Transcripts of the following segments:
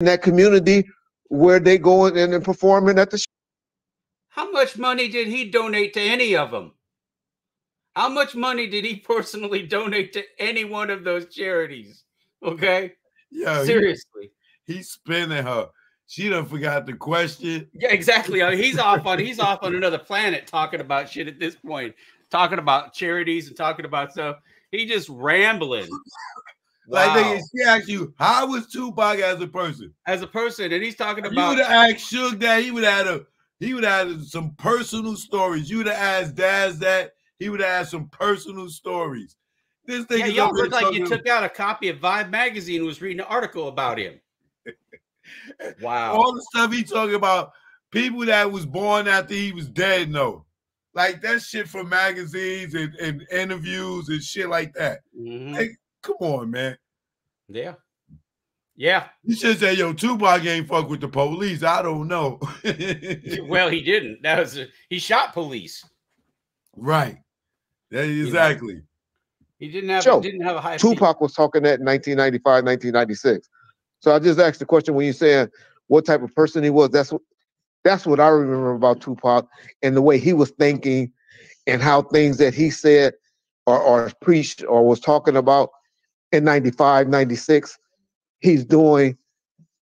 in that community where they going and, and performing at the show. How much money did he donate to any of them? How much money did he personally donate to any one of those charities? Okay. Yeah, Seriously. He, he's spinning her. She done forgot the question. Yeah, exactly. I mean, he's off on he's off on another planet talking about shit at this point, talking about charities and talking about stuff. He just rambling. Like Wow. nigga, she asked you, how was Tupac as a person? As a person, and he's talking about. you would have asked Suge that, he would have a he would have some personal stories. You would have asked Daz that, he would have had some personal stories. This thing yeah, y'all look like you took out a copy of Vibe magazine and was reading an article about him. Wow. all the stuff he talking about, people that was born after he was dead no. Like that shit from magazines and, and interviews and shit like that. Mhm. Hey, come on, man. Yeah. Yeah. You should say, yo, Tupac ain't fuck with the police. I don't know. Well, he didn't. That was a, he shot police. right. Yeah, exactly. He didn't have Joe, didn't have a high Tupac was talking that in 1995, 1996. So I just asked the question when you saying what type of person he was. That's what that's what I remember about Tupac and the way he was thinking and how things that he said or, or preached or was talking about in 95, 96, he's doing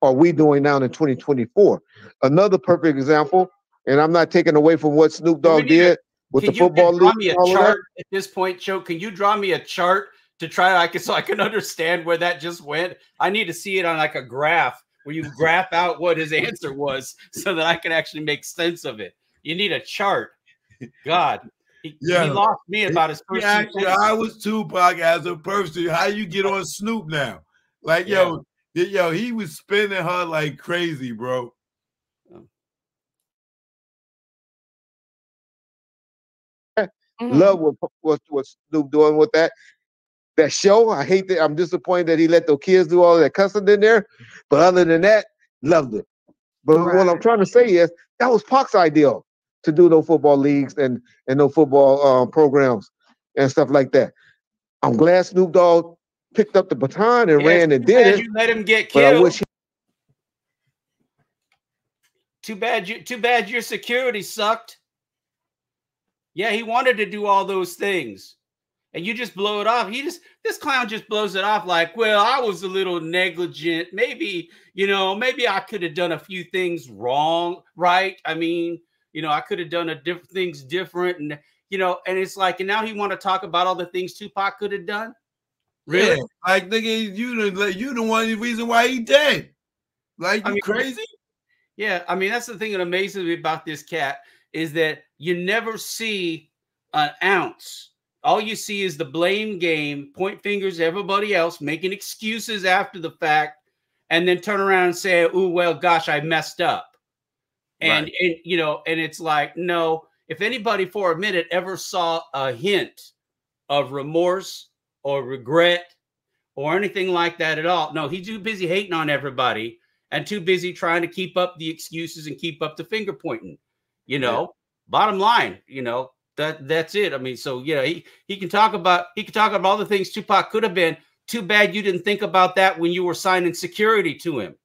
or we doing now in 2024. Another perfect example, and I'm not taking away from what Snoop Dogg did with the you football draw league. me a and all of that. chart at this point, Joe? Can you draw me a chart to try I can so I can understand where that just went? I need to see it on like a graph where you graph out what his answer was so that I can actually make sense of it. You need a chart. God. He, Yeah. he lost me about his He first asked two. I was Tupac as a person. How you get on Snoop now? Like, yo, yo, he was spinning her like crazy, bro. Mhm. love what what what Snoop doing with that that show. I hate that. I'm disappointed that he let those kids do all that cussing in there. But other than that, loved it. But what I'm trying to say is that was Pac's idea to do no football leagues and and no football um, programs and stuff like that. I'm glad Snoop Dogg picked up the baton and ran and did it. You let him get killed. he Too bad you too bad your security sucked. Yeah, he wanted to do all those things. And you just blow it off. He just this clown just blows it off like, well, I was a little negligent. Maybe, you know, maybe I could have done a few things wrong, right? I mean, you know, I could have done a different things different and you know, and it's like, and now he want to talk about all the things Tupac could have done. Really? Yeah, like nigga, you the you the one reason why he dead. Like I you mean, crazy? Yeah, I mean that's the thing that amazes me about this cat is that you never see an ounce. All you see is the blame game, point fingers at everybody else, making excuses after the fact, and then turn around and say, "Oh well, gosh, I messed up." And Right. and you know, and it's like, no, if anybody for a minute ever saw a hint of remorse or regret or anything like that at all, no, he's too busy hating on everybody and too busy trying to keep up the excuses and keep up the finger pointing. You know, bottom line, you know, that that's it. I mean, so yeah, he he can talk about he can talk about all the things Tupac could have been. Too bad you didn't think about that when you were signing security to him.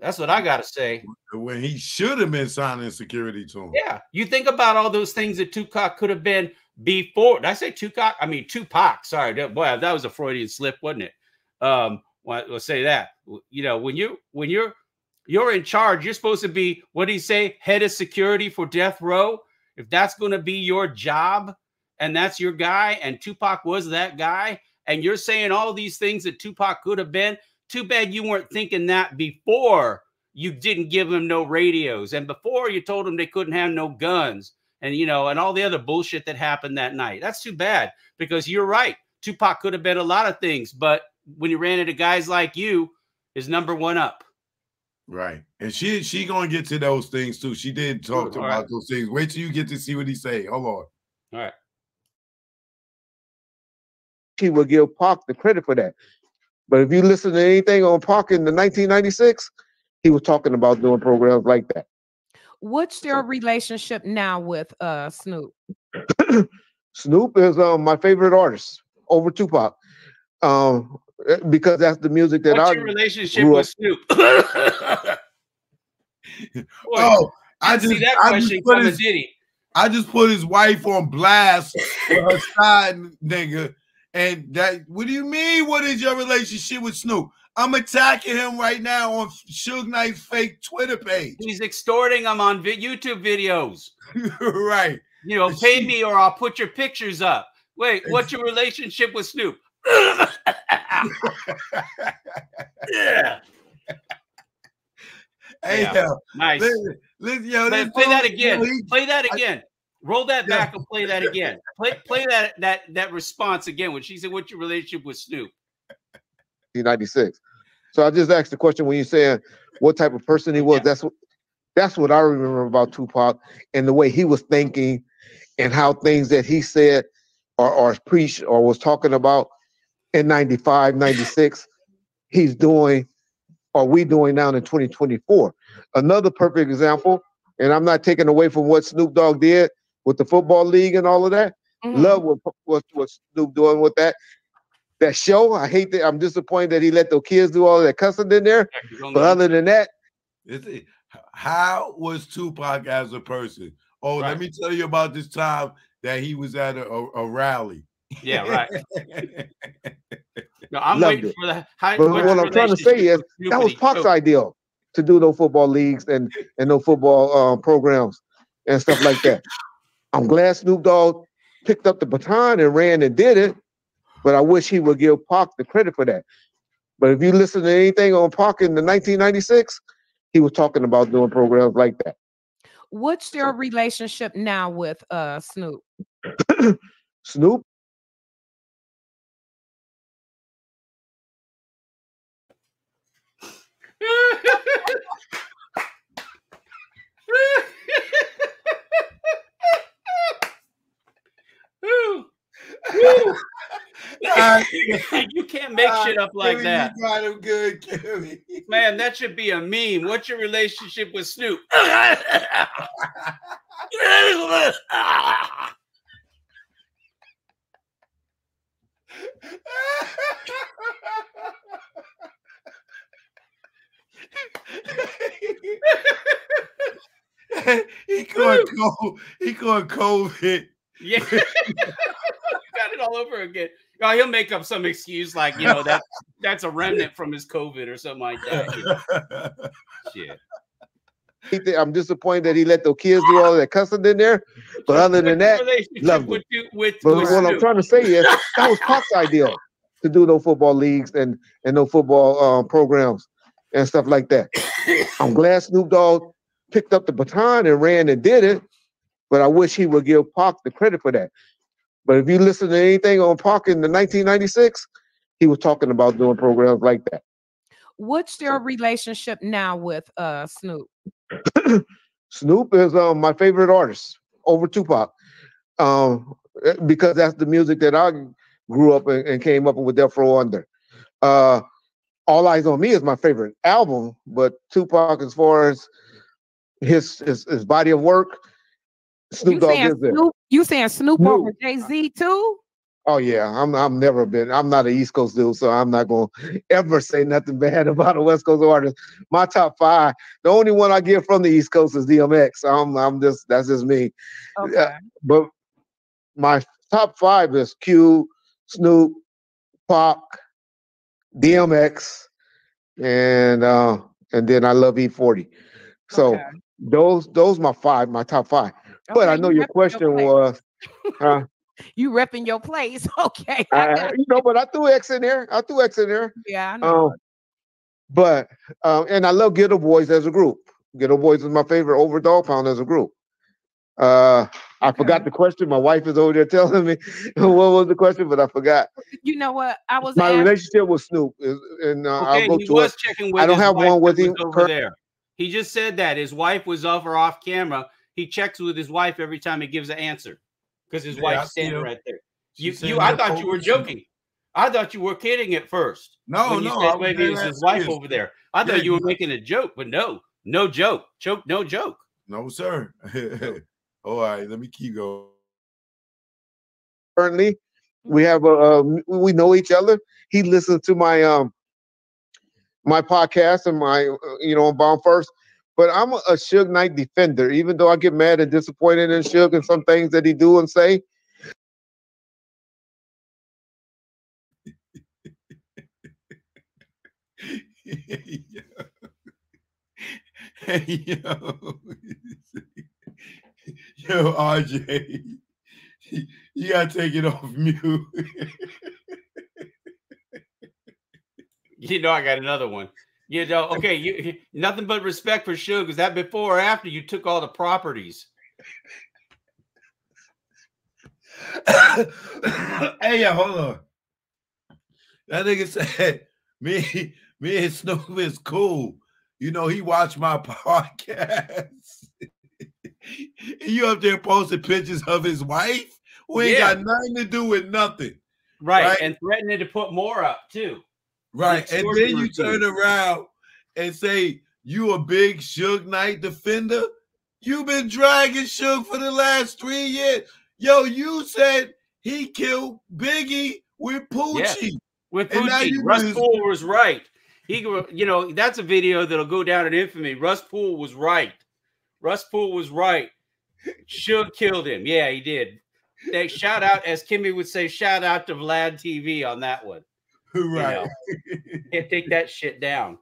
That's what I gotta say. When he should have been signing security to him. Yeah, you think about all those things that Tupac could have been before. Did I say Tupac? I mean Tupac. Sorry, that, boy, that was a Freudian slip, wasn't it? Um, well, let's say that. You know, when you when you're you're in charge, you're supposed to be what do you say, head of security for death row. If that's going to be your job, and that's your guy, and Tupac was that guy, and you're saying all these things that Tupac could have been. Too bad you weren't thinking that before you didn't give them no radios and before you told them they couldn't have no guns and you know and all the other bullshit that happened that night that's too bad because you're right tupac could have been a lot of things but when you ran into guys like you is number one up Right. And she she gonna get to those things too. She did talk All about right. those things. Wait till you get to see what he say. Hold on. all right he will give Pac the credit for that. But if you listen to anything on Pac in the 1996, he was talking about doing programs like that. What's your relationship now with uh Snoop? Snoop is um, my favorite artist over Tupac. Um, uh, because that's the music that What's I your relationship grew with Snoop? Oh, I I just, see that I question just put his, did he? I just put his wife on blast with her side nigga. And that, what do you mean? What is your relationship with Snoop? I'm attacking him right now on Suge Knight's fake Twitter page. He's extorting them on vi- YouTube videos. right. You know, pay she- me or I'll put your pictures up. Wait, what's your relationship with Snoop? yeah. Hey, Yeah. yo, Nice. listen, listen, yo, Play, play that again. he- Play that I- again. Roll that Yeah. back and play that again. Play play that that that response again when she said, "What's your relationship with Snoop?" 1996. So I just asked the question when you're saying what type of person he was. Yeah. That's what that's what I remember about Tupac and the way he was thinking and how things that he said or, or preached or was talking about in 95, 96, he's doing or we doing now in 2024. Another perfect example, and I'm not taking away from what Snoop Dogg did with the football league and all of that. Mhm. Love what, what what Snoop doing with that. That show, I hate that. I'm disappointed that he let those kids do all that cussing in there. But other than that, Is it- how was Tupac as a person? Oh, Right. let me tell you about this time that he was at a, a, a rally. yeah, right. No, I'm Loved waiting it. for the. How, But what I'm trying to say is, that was he Pac's choked? idea to do those football leagues and and no football um, programs and stuff like that. I'm glad Snoop Dogg picked up the baton and ran and did it, but I wish he would give Pac the credit for that. But if you listen to anything on Pac in the 1996, he was talking about doing programs like that. What's your relationship now with uh Snoop? Snoop, Ah, you can't make shit up like Kimmie, that. You got him good, Kimmie. Man, that should be a meme. What's your relationship with Snoop? he caught COVID. He caught COVID. yeah. Got it all over again. Oh, he'll make up some excuse like, you know, that that's a remnant from his COVID or something like that. Shit. I'm disappointed that he let those kids do all that cussing in there. But other than that, relationship loved it. with, you, with, But with what I'm trying to say is that was Pac's idea to do no football leagues and and no football um, programs and stuff like that. I'm glad Snoop Dogg picked up the baton and ran and did it, but I wish he would give Pac the credit for that. But if you listen to anything on Pac in the 1996, he was talking about doing programs like that. What's your relationship now with uh Snoop? Snoop is um, my favorite artist over Tupac um, eh, because that's the music that I grew up and, and came up with Death Row under. Uh, All Eyes on Me is my favorite album, but Tupac, as far as his his, his body of work, Snoop You Dogg saying is there. Snoop? You saying Snoop Snoop. over Jay Z too? Oh yeah, I'm I'm never been. I'm not an East Coast dude, so I'm not gonna ever say nothing bad about a West Coast artist. My top five, the only one I get from the East Coast is DMX. I'm I'm just that's just me. Okay. But my top five is Q, Snoop, Pac, DMX, and uh, and then I love E40. So Okay. those those my five, my top five. But Okay, I know you your question place. was, uh, you repping your place. Okay. I I, you know, but I threw X in there. I threw X in there. yeah, I know. Um, but um, and I love Geto Boys as a group. Geto Boys is my favorite over Dogg Pound as a group. Uh, I forgot the question. My wife is over there telling me what was the question, but I forgot. you know what? I was My asked- relationship with Snoop is, and uh, Okay, I'll go he to was it. checking with I don't have one with him over there. He just said that his wife was off or off camera. He checks with his wife every time he gives an answer because his Yeah, I wife's see standing right there. She You, said you, I thought you were joking. I thought you were kidding at first. No, when you no, said I maybe it's his wife serious. over there. I Yeah, thought you were you- making a joke, but no, no joke. Joke, no joke. No, sir. All right, let me keep going. currently, We have a, uh, we know each other. He listens to my um my podcast and my uh, you know on Bound First. But I'm a, a Suge Knight defender, even though I get mad and disappointed in Suge and some things that he do and say. yo. Hey, yo. yo, RJ. You gotta take it off mute. You know, I got another one. You know, okay, you nothing but respect for Suge. Is that before or after you took all the properties? hey, yo, hold on. That nigga said me, me and Snoop is cool. You know, he watched my podcast. you up there posting pictures of his wife We ain't Yeah. got nothing to do with nothing. Right, Right. and threatening to put more up too. Right. And then you turn around and say you a big Suge Knight defender. You've been dragging Suge for the last three years. Yo, you said he killed Biggie with Poochie. With now Fuji, you Russ lose- Poole was right. He, you know, that's a video that'll go down in infamy. Russ Poole was right. Russ Poole was right. Suge killed him. Yeah, he did. They shout out, as Kimmie would say, shout out to Vlad TV on that one. Right. Can't take that shit down.